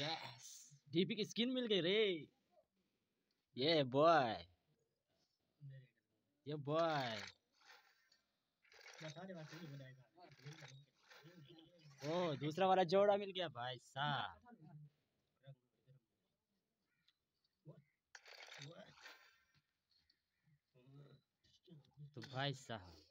Yes DP की skin मिल गई रे। ये बॉय ये बॉय ओ दूसरा वाला जोड़ा मिल गया भाई साहब। तो भाई साहब।